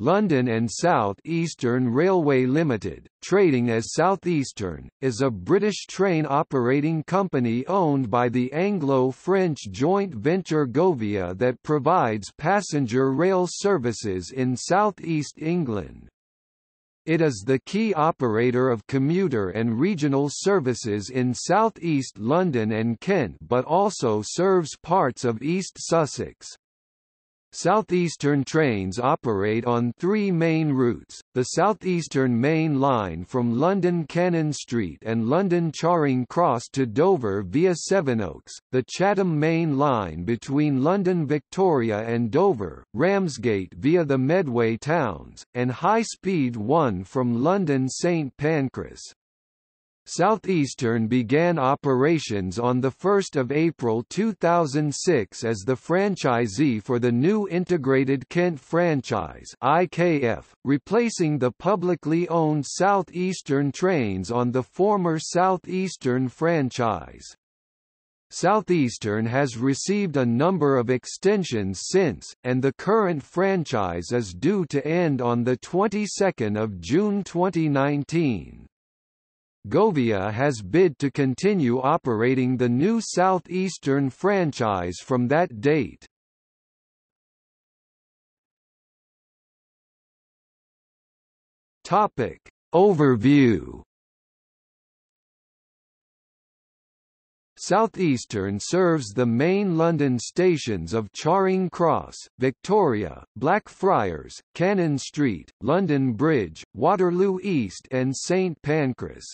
London and South Eastern Railway Limited, trading as Southeastern, is a British train operating company owned by the Anglo-French joint venture Govia that provides passenger rail services in southeast England. It is the key operator of commuter and regional services in southeast London and Kent but also serves parts of East Sussex. Southeastern trains operate on three main routes, the Southeastern Main Line from London Cannon Street and London Charing Cross to Dover via Sevenoaks, the Chatham Main Line between London Victoria and Dover, Ramsgate via the Medway towns, and High Speed 1 from London St Pancras. Southeastern began operations on 1 April 2006 as the franchisee for the new Integrated Kent franchise IKF, replacing the publicly owned Southeastern trains on the former Southeastern franchise. Southeastern has received a number of extensions since, and the current franchise is due to end on the 22nd of June 2019. Govia has bid to continue operating the new Southeastern franchise from that date. Topic. Overview Southeastern serves the main London stations of Charing Cross, Victoria, Blackfriars, Cannon Street, London Bridge, Waterloo East and St Pancras.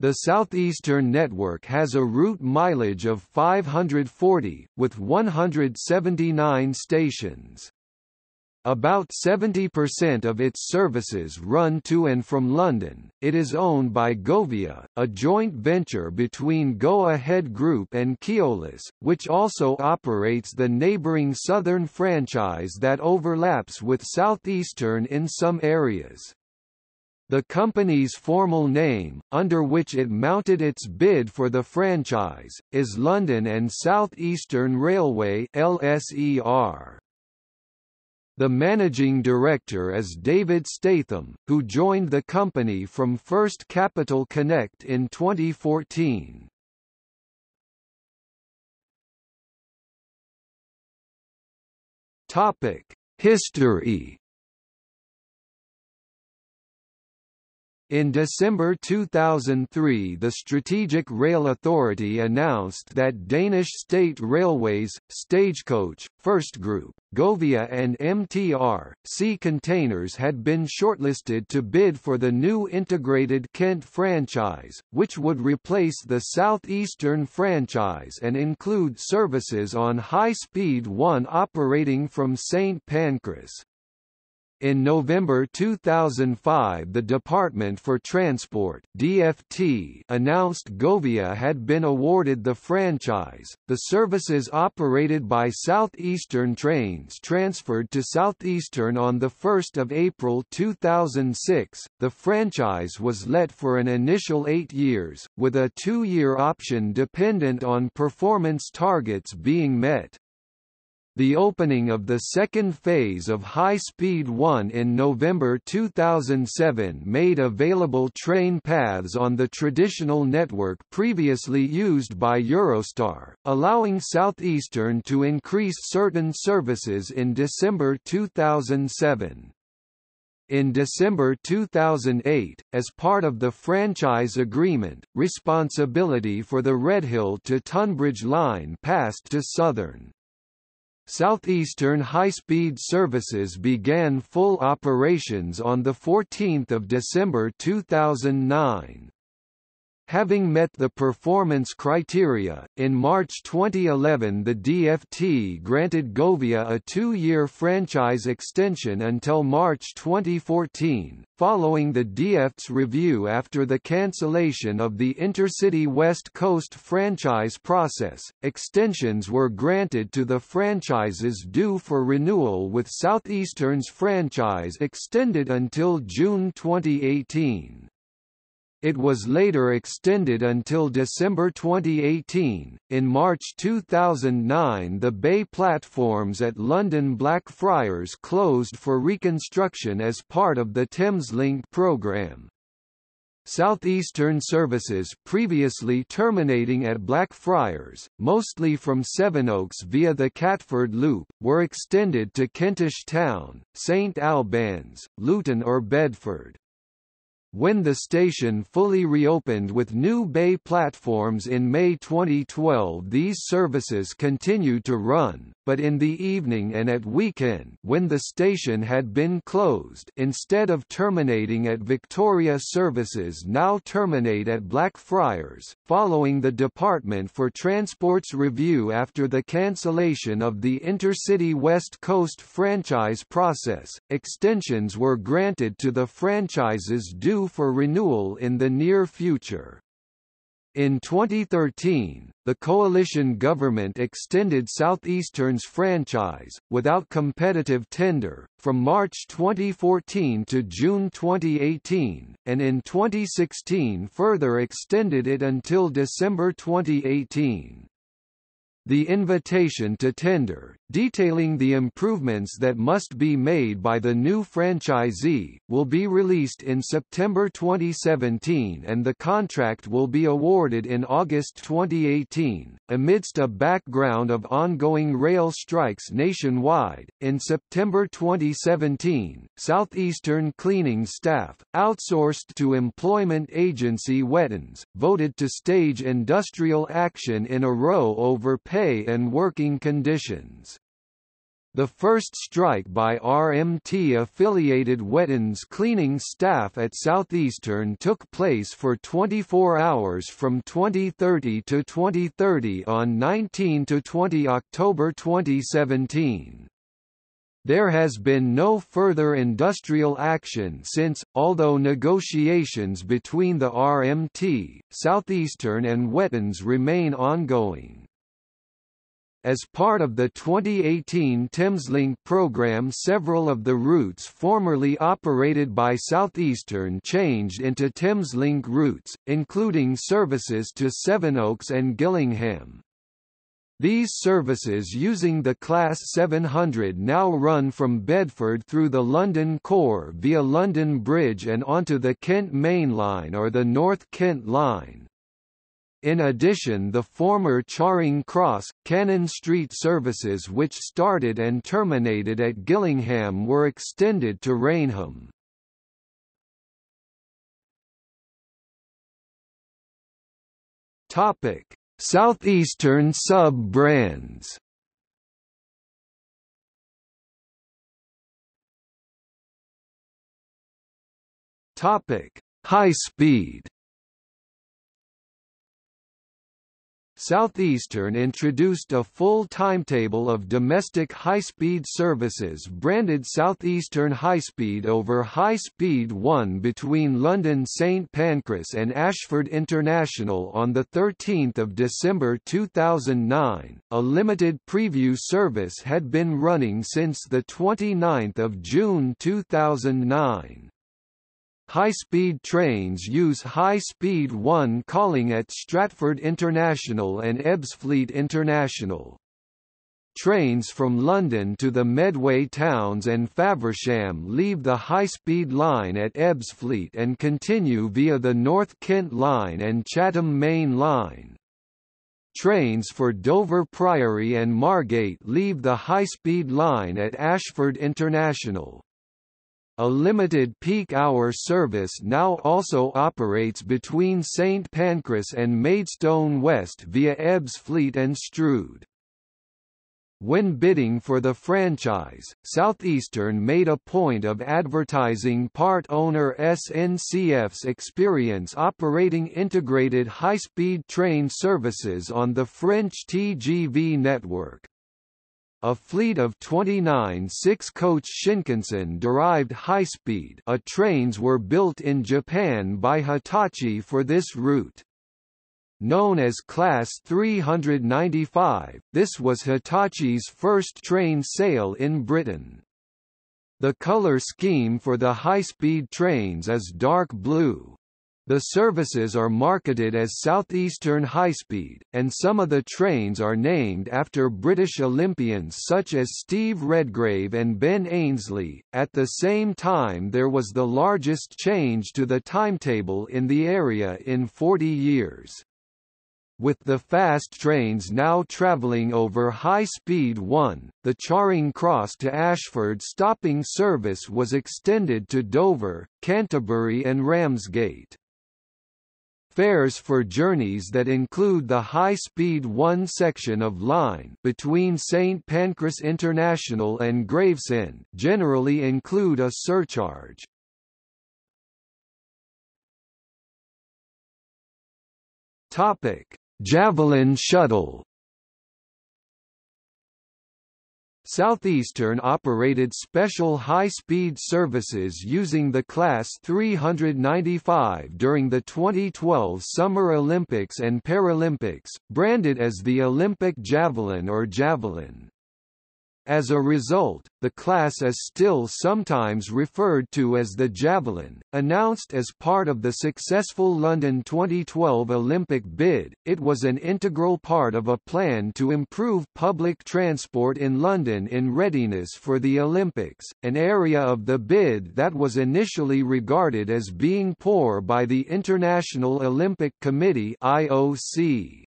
The Southeastern network has a route mileage of 540, with 179 stations. About 70% of its services run to and from London. It is owned by Govia, a joint venture between Go Ahead Group and Keolis, which also operates the neighbouring Southern franchise that overlaps with Southeastern in some areas. The company's formal name, under which it mounted its bid for the franchise, is London and South Eastern Railway LSER. The managing director is David Statham, who joined the company from First Capital Connect in 2014. Topic: History In December 2003 the Strategic Rail Authority announced that Danish State Railways, Stagecoach, First Group, Govia and MTR, Sea Containers had been shortlisted to bid for the new integrated Kent franchise, which would replace the Southeastern franchise and include services on High Speed 1 operating from St Pancras. In November 2005 the Department for Transport DFT announced Govia had been awarded the franchise. The services operated by Southeastern Trains transferred to Southeastern on 1 April 2006. The franchise was let for an initial eight years, with a two-year option dependent on performance targets being met. The opening of the second phase of High Speed 1 in November 2007 made available train paths on the traditional network previously used by Eurostar, allowing Southeastern to increase certain services in December 2007. In December 2008, as part of the franchise agreement, responsibility for the Redhill to Tonbridge line passed to Southern. Southeastern high-speed services began full operations on 14 December 2009. Having met the performance criteria, in March 2011 the DFT granted Govia a two-year franchise extension until March 2014, following the DFT's review after the cancellation of the Intercity West Coast franchise process. Extensions were granted to the franchises due for renewal with Southeastern's franchise extended until June 2018. It was later extended until December 2018. In March 2009, the bay platforms at London Blackfriars closed for reconstruction as part of the Thameslink programme. Southeastern services previously terminating at Blackfriars, mostly from Sevenoaks via the Catford Loop, were extended to Kentish Town, St Albans, Luton or Bedford. When the station fully reopened with new bay platforms in May 2012 these services continued to run, but in the evening and at weekend when the station had been closed instead of terminating at Victoria services now terminate at Blackfriars, following the Department for Transport's review after the cancellation of the Intercity West Coast franchise process, extensions were granted to the franchises due due for renewal in the near future. In 2013, the coalition government extended Southeastern's franchise, without competitive tender, from March 2014 to June 2018, and in 2016 further extended it until December 2018. The invitation to tender, detailing the improvements that must be made by the new franchisee, will be released in September 2017 and the contract will be awarded in August 2018. Amidst a background of ongoing rail strikes nationwide, in September 2017, Southeastern cleaning staff, outsourced to employment agency Wettons, voted to stage industrial action in a row over pay and working conditions. The first strike by RMT-affiliated Wettons cleaning staff at Southeastern took place for 24 hours from 2030 to 2030 on 19 to 20 October 2017. There has been no further industrial action since, although negotiations between the RMT, Southeastern and Wettons remain ongoing. As part of the 2018 Thameslink program several of the routes formerly operated by Southeastern changed into Thameslink routes, including services to Sevenoaks and Gillingham. These services using the Class 700 now run from Bedford through the London Core via London Bridge and onto the Kent Main Line or the North Kent Line. In addition the former Charing Cross, Cannon Street services which started and terminated at Gillingham were extended to Rainham. Topic: Southeastern sub-brands. Topic: High speed. Southeastern introduced a full timetable of domestic high-speed services branded Southeastern High-Speed over High Speed 1 between London St Pancras and Ashford International on 13 December 2009. A limited preview service had been running since 29 June 2009. High-speed trains use High-speed 1 calling at Stratford International and Ebbsfleet International. Trains from London to the Medway towns and Faversham leave the high-speed line at Ebbsfleet and continue via the North Kent Line and Chatham Main Line. Trains for Dover Priory and Margate leave the high-speed line at Ashford International. A limited peak hour service now also operates between St Pancras and Maidstone West via Ebbsfleet and Strood. When bidding for the franchise, Southeastern made a point of advertising part owner SNCF's experience operating integrated high-speed train services on the French TGV network. A fleet of 29 six-coach Shinkansen-derived high-speed trains were built in Japan by Hitachi for this route. Known as Class 395, this was Hitachi's first train sale in Britain. The color scheme for the high-speed trains is dark blue. The services are marketed as Southeastern High-Speed, and some of the trains are named after British Olympians such as Steve Redgrave and Ben Ainslie. At the same time, there was the largest change to the timetable in the area in 40 years. With the fast trains now travelling over High Speed 1, the Charing Cross to Ashford stopping service was extended to Dover, Canterbury and Ramsgate. Fares for journeys that include the high-speed 1 section of line between St Pancras International and Gravesend generally include a surcharge. Topic: Javelin shuttle Southeastern operated special high-speed services using the Class 395 during the 2012 Summer Olympics and Paralympics, branded as the Olympic Javelin or Javelin. As a result, the class is still sometimes referred to as the Javelin. Announced as part of the successful London 2012 Olympic bid, it was an integral part of a plan to improve public transport in London in readiness for the Olympics, an area of the bid that was initially regarded as being poor by the International Olympic Committee (IOC).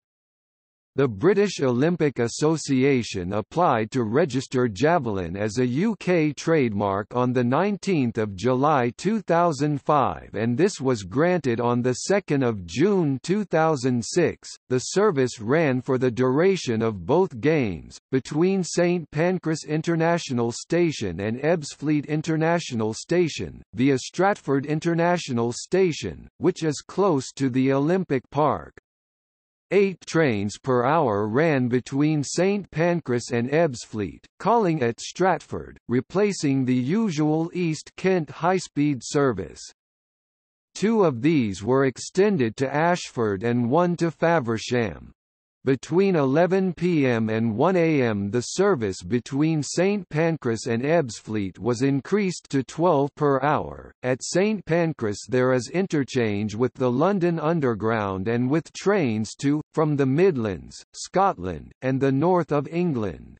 The British Olympic Association applied to register Javelin as a UK trademark on 19 July 2005 and this was granted on 2 June 2006. The service ran for the duration of both games, between St Pancras International Station and Ebbsfleet International Station, via Stratford International Station, which is close to the Olympic Park. Eight trains per hour ran between St Pancras and Ebbsfleet, calling at Stratford, replacing the usual East Kent high-speed service. Two of these were extended to Ashford and one to Faversham. Between 11 p.m. and 1 a.m. the service between St Pancras and Ebbsfleet was increased to 12 per hour. At St Pancras there is interchange with the London Underground and with trains to, from the Midlands, Scotland, and the north of England.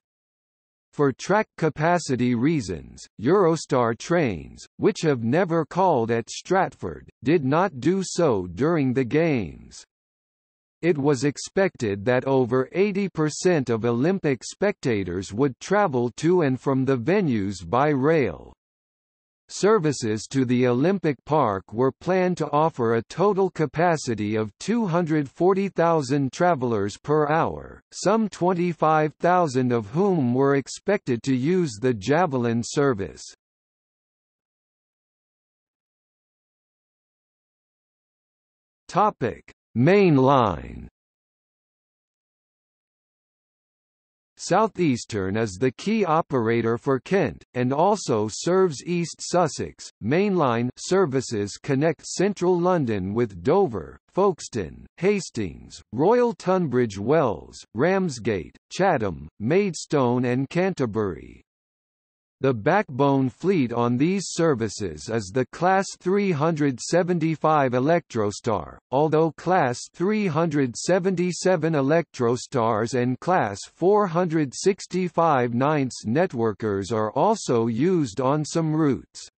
For track capacity reasons, Eurostar trains, which have never called at Stratford, did not do so during the Games. It was expected that over 80% of Olympic spectators would travel to and from the venues by rail. Services to the Olympic Park were planned to offer a total capacity of 240,000 travelers per hour, some 25,000 of whom were expected to use the Javelin service. Topic: Main line Southeastern is the key operator for Kent, and also serves East Sussex. Mainline services connect central London with Dover, Folkestone, Hastings, Royal Tunbridge Wells, Ramsgate, Chatham, Maidstone and Canterbury. The backbone fleet on these services is the Class 375 Electrostar, although Class 377 Electrostars and Class 465 Ninths networkers are also used on some routes.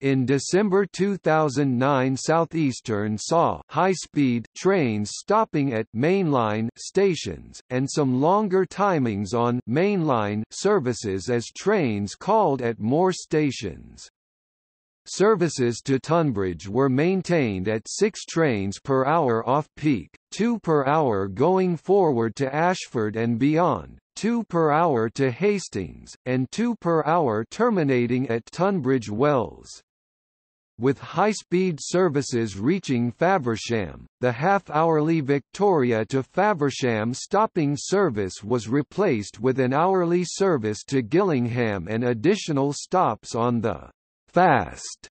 In December 2009 Southeastern saw high-speed trains stopping at mainline stations, and some longer timings on mainline services as trains called at more stations. Services to Tonbridge were maintained at six trains per hour off-peak, two per hour going forward to Ashford and beyond, two per hour to Hastings, and two per hour terminating at Tunbridge Wells. With high-speed services reaching Faversham, the half-hourly Victoria to Faversham stopping service was replaced with an hourly service to Gillingham and additional stops on the «fast»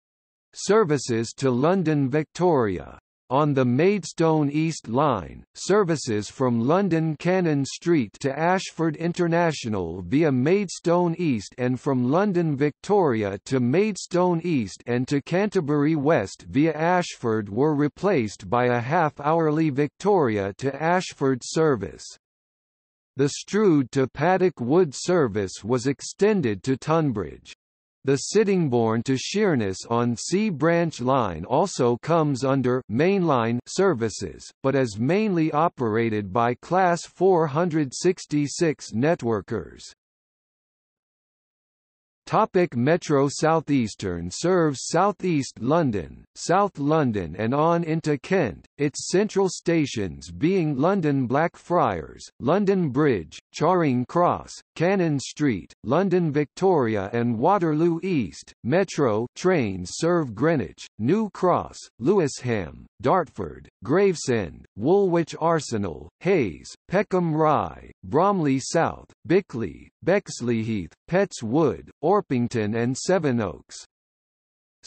services to London Victoria. On the Maidstone East Line, services from London Cannon Street to Ashford International via Maidstone East and from London Victoria to Maidstone East and to Canterbury West via Ashford were replaced by a half-hourly Victoria to Ashford service. The Strood to Paddock Wood service was extended to Tonbridge. The Sittingbourne to Sheerness on C Branch Line also comes under mainline services, but is mainly operated by Class 466 networkers. Topic Metro Southeastern serves southeast London, South London and on into Kent, its central stations being London Blackfriars, London Bridge, Charing Cross, Cannon Street, London Victoria and Waterloo East. Metro trains serve Greenwich, New Cross, Lewisham, Dartford, Gravesend, Woolwich Arsenal, Hayes, Peckham Rye, Bromley South, Bickley, Bexleyheath, Petts Wood, Orpington and Sevenoaks.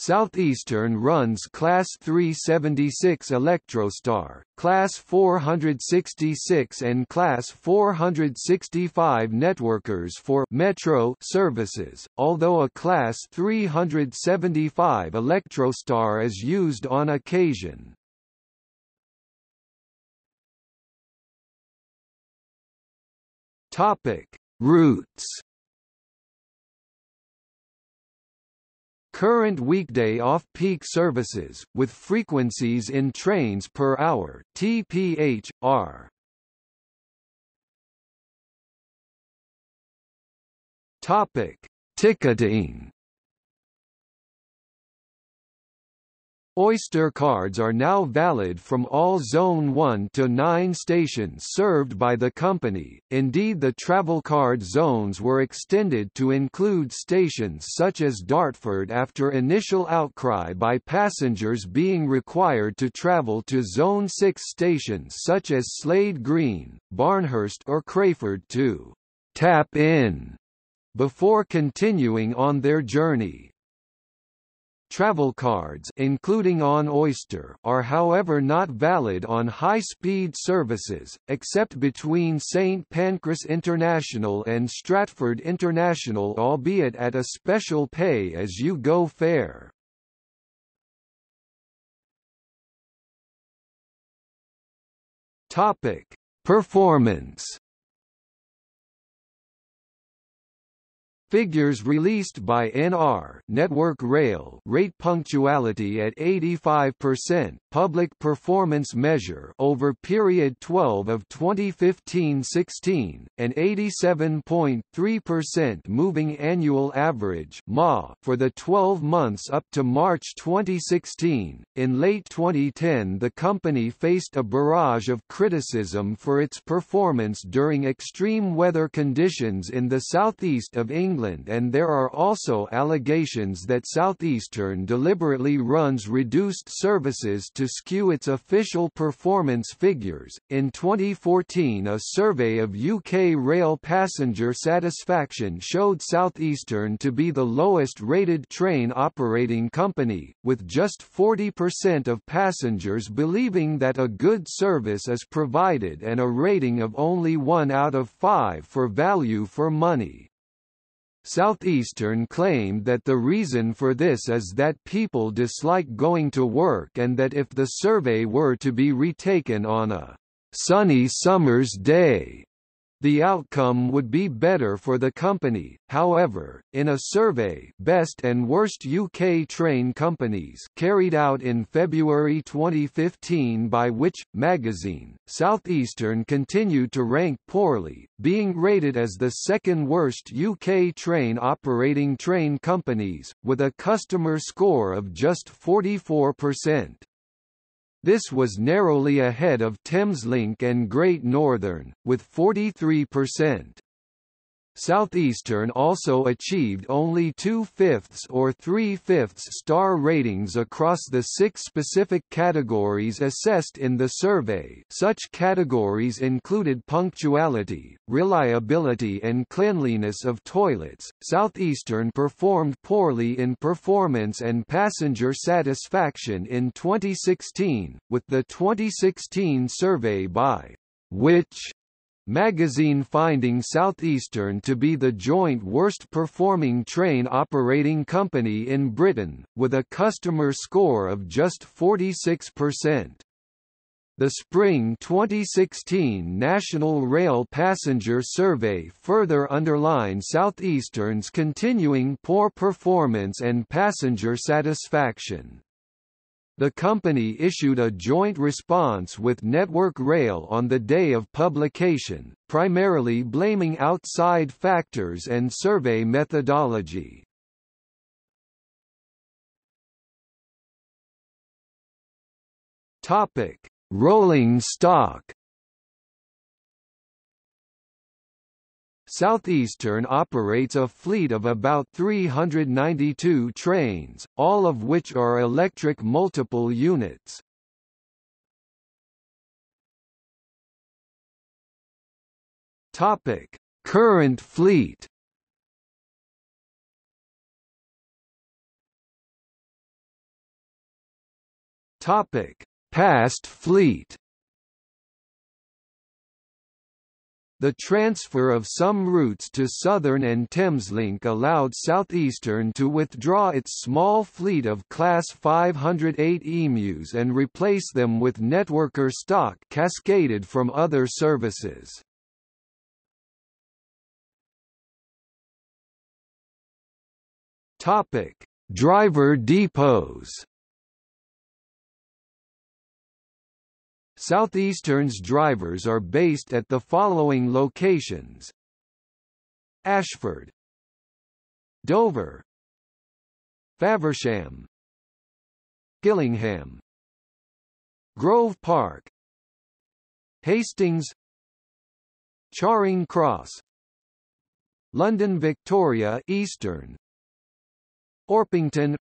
Southeastern runs Class 376 Electrostar, Class 466 and Class 465 networkers for Metro services, although a Class 375 Electrostar is used on occasion. Topic: Routes. Current weekday off-peak services, with frequencies in trains per hour TPH, are Topic: Ticketing Oyster cards are now valid from all Zone 1 to 9 stations served by the company, indeed the travel card zones were extended to include stations such as Dartford after initial outcry by passengers being required to travel to Zone 6 stations such as Slade Green, Barnehurst or Crayford to «tap in» before continuing on their journey. Travel cards including on Oyster are however not valid on high-speed services, except between St Pancras International and Stratford International albeit at a special pay-as-you-go fare. Performance Figures released by NR Network Rail rate punctuality at 85%, public performance measure over period 12 of 2015-16, and 87.3% moving annual average (MA) for the 12 months up to March 2016. In late 2010, the company faced a barrage of criticism for its performance during extreme weather conditions in the southeast of England England and there are also allegations that Southeastern deliberately runs reduced services to skew its official performance figures. In 2014, a survey of UK rail passenger satisfaction showed Southeastern to be the lowest rated train operating company, with just 40% of passengers believing that a good service is provided and a rating of only 1 out of 5 for value for money. Southeastern claimed that the reason for this is that people dislike going to work and that if the survey were to be retaken on a sunny summer's day, the outcome would be better for the company, however, in a survey Best and Worst UK Train Companies carried out in February 2015 by Which? magazine, Southeastern continued to rank poorly, being rated as the second worst UK train operating train companies, with a customer score of just 44%. This was narrowly ahead of Thameslink and Great Northern, with 43%. Southeastern also achieved only two-fifths or three-fifths star ratings across the six specific categories assessed in the survey such categories included punctuality, reliability and cleanliness of toilets. Southeastern performed poorly in performance and passenger satisfaction in 2016, with the 2016 survey by Which magazine finding Southeastern to be the joint worst-performing train operating company in Britain, with a customer score of just 46%. The spring 2016 National Rail Passenger Survey further underlined Southeastern's continuing poor performance and passenger satisfaction. The company issued a joint response with Network Rail on the day of publication, primarily blaming outside factors and survey methodology. Topic: Rolling stock Southeastern operates a fleet of about 392 trains, all of which are electric multiple units. Topic: Current fleet. Topic: Past fleet. The transfer of some routes to Southern and Thameslink allowed Southeastern to withdraw its small fleet of Class 508 EMUs and replace them with networker stock cascaded from other services. Driver depots. Southeastern's drivers are based at the following locations. Ashford Dover Faversham Gillingham Grove Park Hastings Charing Cross London Victoria Eastern Orpington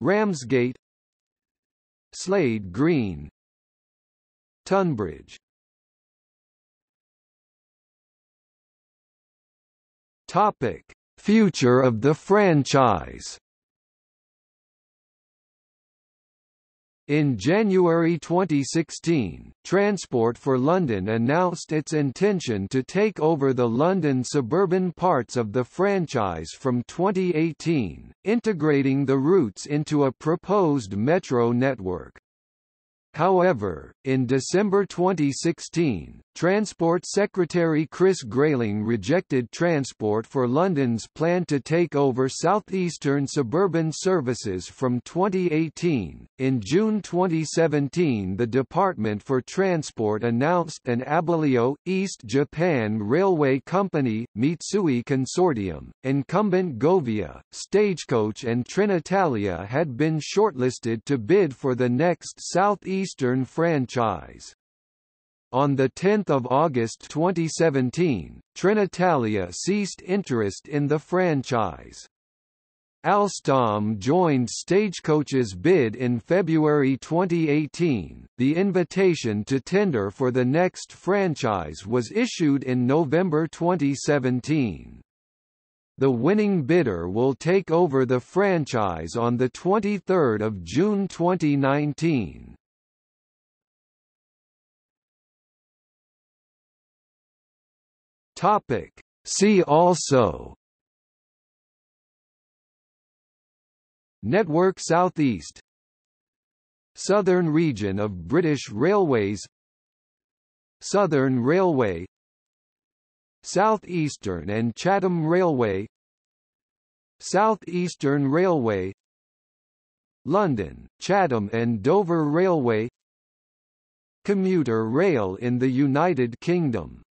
Ramsgate Slade Green Tonbridge Topic: Future of the franchise. In January 2016, Transport for London announced its intention to take over the London suburban parts of the franchise from 2018, integrating the routes into a proposed metro network. However, in December 2016, Transport Secretary Chris Grayling rejected Transport for London's plan to take over southeastern suburban services from 2018. In June 2017, the Department for Transport announced an Abellio East Japan Railway Company Mitsui Consortium, incumbent Govia, Stagecoach, and Trenitalia had been shortlisted to bid for the next southeastern franchise. On 10 August 2017, Trenitalia ceased interest in the franchise. Alstom joined Stagecoach's bid in February 2018. The invitation to tender for the next franchise was issued in November 2017. The winning bidder will take over the franchise on 23 June 2019. Topic. See also. Network Southeast. Southern region of British Railways. Southern Railway. Southeastern and Chatham Railway. Southeastern Railway. London, Chatham and Dover Railway. Commuter rail in the United Kingdom